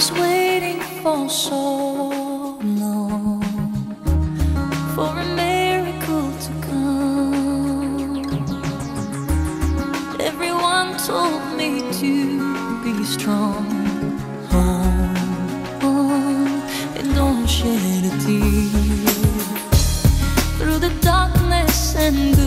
was waiting for so long for a miracle to come. Everyone told me to be strong. And don't shed a tear through the darkness and